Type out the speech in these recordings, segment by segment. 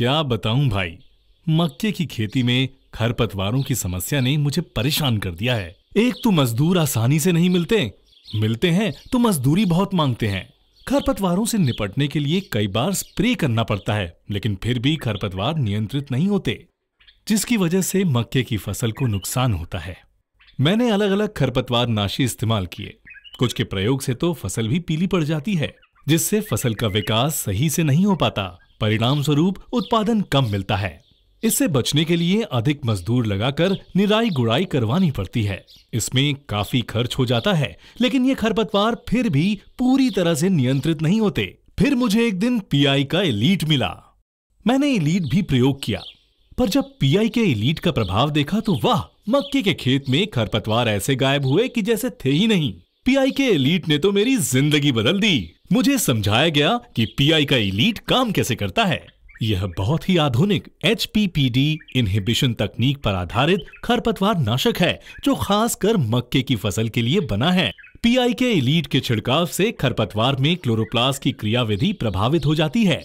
क्या बताऊँ भाई? मक्के की खेती में खरपतवारों की समस्या ने मुझे परेशान कर दिया है। एक तो मजदूर आसानी से नहीं मिलते मिलते हैं तो मजदूरी बहुत मांगते हैं। खरपतवारों से निपटने के लिए कई बार स्प्रे करना पड़ता है, लेकिन फिर भी खरपतवार नियंत्रित नहीं होते, जिसकी वजह से मक्के की फ़सल को नुकसान होता है। मैंने अलग अलग खरपतवार नाशी इस्तेमाल किए। कुछ के प्रयोग से तो फ़सल भी पीली पड़ जाती है, जिससे फ़सल का विकास सही से नहीं हो पाता। परिणाम स्वरूप उत्पादन कम मिलता है। इससे बचने के लिए अधिक मजदूर लगाकर निराई गुड़ाई करवानी पड़ती है। इसमें काफ़ी खर्च हो जाता है, लेकिन ये खरपतवार फिर भी पूरी तरह से नियंत्रित नहीं होते। फिर मुझे एक दिन पीआई का एलीट मिला। मैंने एलीट भी प्रयोग किया, पर जब पीआई के एलीट का प्रभाव देखा तो वाह, मक्के के खेत में खरपतवार ऐसे गायब हुए कि जैसे थे ही नहीं। पीआई के एलीट ने तो मेरी ज़िंदगी बदल दी। मुझे समझाया गया कि पीआई का इलीट काम कैसे करता है। यह बहुत ही आधुनिक H P P D inhibition तकनीक पर आधारित खरपतवार नाशक है, जो खासकर मक्के की फ़सल के लिए बना है। पीआई के इलीट के छिड़काव से खरपतवार में क्लोरोप्लास्ट की क्रियाविधि प्रभावित हो जाती है,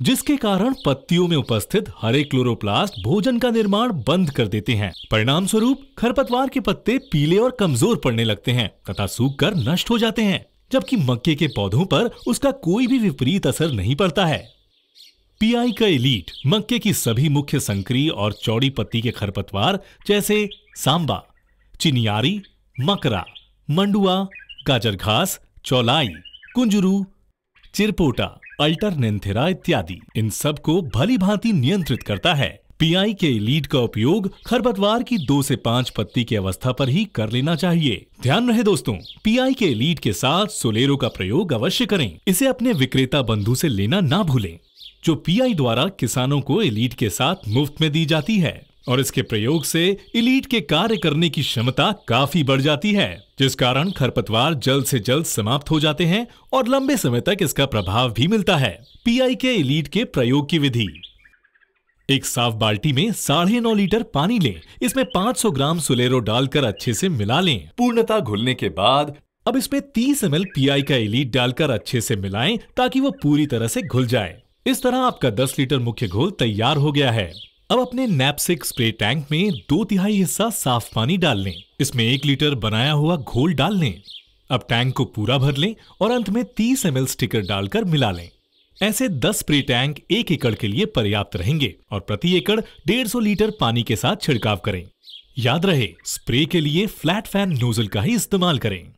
जिसके कारण पत्तियों में उपस्थित हरे क्लोरोप्लास्ट भोजन का निर्माण बंद कर देते हैं। परिणाम स्वरूप खरपतवार के पत्ते पीले और कमज़ोर पड़ने लगते हैं तथा सूख कर नष्ट हो जाते हैं। जबकि मक्के के पौधों पर उसका कोई भी विपरीत असर नहीं पड़ता है। पीआई का एलीट, मक्के की सभी मुख्य संकरी और चौड़ी पत्ती के खरपतवार, जैसे सांबा, चिनियारी, मकरा, मंडुआ, गाजर घास, चौलाई, कुंजरू, चिरपोटा, अल्टरनेंथेरा इत्यादि, इन सबको भली भांति नियंत्रित करता है। पीआई के लीड का उपयोग खरपतवार की दो से पाँच पत्ती की अवस्था पर ही कर लेना चाहिए। ध्यान रहे दोस्तों, पीआई के लीड के साथ सोलेरो का प्रयोग अवश्य करें। इसे अपने विक्रेता बंधु से लेना ना भूलें, जो पीआई द्वारा किसानों को एलीट के साथ मुफ़्त में दी जाती है। और इसके प्रयोग से इलीट के कार्य करने की क्षमता काफ़ी बढ़ जाती है, जिस कारण खरपतवार जल्द से जल्द समाप्त हो जाते हैं और लंबे समय तक इसका प्रभाव भी मिलता है। पीआई के इलीट के प्रयोग की विधि। एक साफ़ बाल्टी में साढ़े नौ लीटर पानी लें। इसमें 500 ग्राम सुलेरो डालकर अच्छे से मिला लें। पूर्णता घुलने के बाद अब इसमें 30 एम एल पीआई का इलीट डालकर अच्छे से मिलाएँ ताकि वो पूरी तरह से घुल जाए। इस तरह आपका 10 लीटर मुख्य घोल तैयार हो गया है। अब अपने नैपसिक स्प्रे टैंक में दो तिहाई हिस्सा साफ़ पानी डाल लें। इसमें एक लीटर बनाया हुआ घोल डाल लें। अब टैंक को पूरा भर लें और अंत में 30 एम स्टिकर डालकर मिला लें। ऐसे 10 स्प्रे टैंक एक एकड़ के लिए पर्याप्त रहेंगे और प्रति एकड़ 150 लीटर पानी के साथ छिड़काव करें। याद रहे, स्प्रे के लिए फ्लैट फ़ैन नोजल का ही इस्तेमाल करें।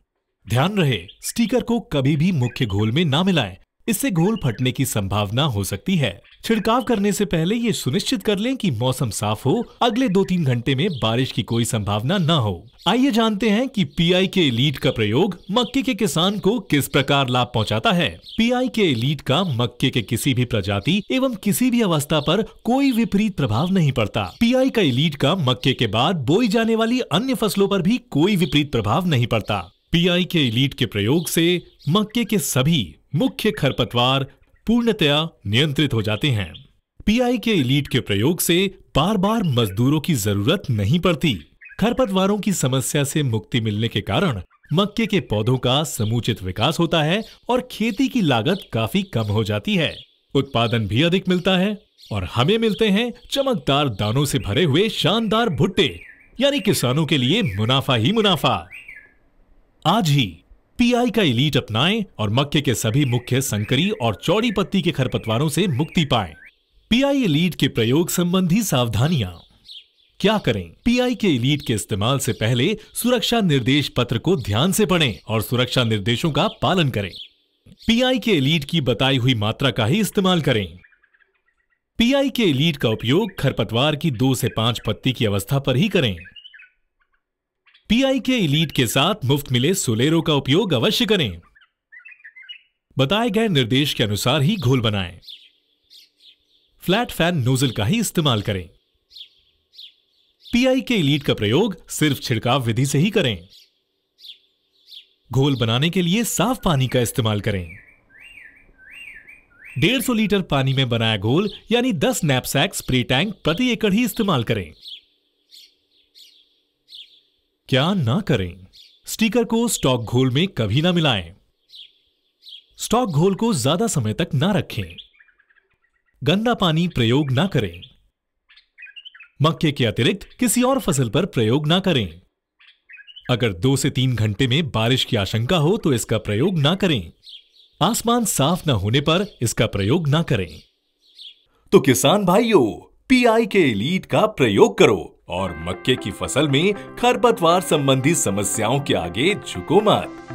ध्यान रहे, स्टीकर को कभी भी मुख्य घोल में ना मिलाएँ। इससे घोल फटने की संभावना हो सकती है। छिड़काव करने से पहले ये सुनिश्चित कर लें कि मौसम साफ़ हो, अगले दो तीन घंटे में बारिश की कोई संभावना न हो। आइए जानते हैं कि पीआई के एलीट का प्रयोग मक्के के किसान को किस प्रकार लाभ पहुंचाता है। पीआई के एलीट का मक्के के किसी भी प्रजाति एवं किसी भी अवस्था पर कोई विपरीत प्रभाव नहीं पड़ता। पीआई का एलीट का मक्के के बाद बोई जाने वाली अन्य फ़सलों पर भी कोई विपरीत प्रभाव नहीं पड़ता। पीआई के एलीट के प्रयोग से मक्के के सभी मुख्य खरपतवार पूर्णतया नियंत्रित हो जाते हैं। पीआई के इलीट के प्रयोग से बार बार मजदूरों की ज़रूरत नहीं पड़ती। खरपतवारों की समस्या से मुक्ति मिलने के कारण मक्के के पौधों का समुचित विकास होता है और खेती की लागत काफ़ी कम हो जाती है। उत्पादन भी अधिक मिलता है और हमें मिलते हैं चमकदार दानों से भरे हुए शानदार भुट्टे, यानी किसानों के लिए मुनाफा ही मुनाफा। आज ही पीआई का इलीट अपनाएँ और मक्के के सभी मुख्य संकरी और चौड़ी पत्ती के खरपतवारों से मुक्ति पाएँ। पीआई इलीट के प्रयोग संबंधी सावधानियाँ। क्या करें? पीआई के इलीट के इस्तेमाल से पहले सुरक्षा निर्देश पत्र को ध्यान से पढ़ें और सुरक्षा निर्देशों का पालन करें। पीआई के इलीट की बताई हुई मात्रा का ही इस्तेमाल करें। पीआई के इलीट का उपयोग खरपतवार की दो से पाँच पत्ती की अवस्था पर ही करें। पीआई के इलीट के साथ मुफ़्त मिले सोलेरो का उपयोग अवश्य करें। बताए गए निर्देश के अनुसार ही घोल बनाएँ। फ्लैट फ़ैन नोजल का ही इस्तेमाल करें। पीआई के इलीट का प्रयोग सिर्फ़ छिड़काव विधि से ही करें। घोल बनाने के लिए साफ़ पानी का इस्तेमाल करें। 150 लीटर पानी में बनाया घोल, यानी 10 नैपसैक स्प्रे टैंक प्रति एकड़ ही इस्तेमाल करें। क्या ना करें। स्टिकर को स्टॉक घोल में कभी ना मिलाएँ। स्टॉक घोल को ज़्यादा समय तक ना रखें। गंदा पानी प्रयोग ना करें। मक्के के अतिरिक्त किसी और फ़सल पर प्रयोग ना करें। अगर दो से तीन घंटे में बारिश की आशंका हो तो इसका प्रयोग ना करें। आसमान साफ़ ना होने पर इसका प्रयोग ना करें। तो किसान भाइयों पीआई के एलीट का प्रयोग करो। और मक्के की फ़सल में खरपतवार संबंधी समस्याओं के आगे झुको मत।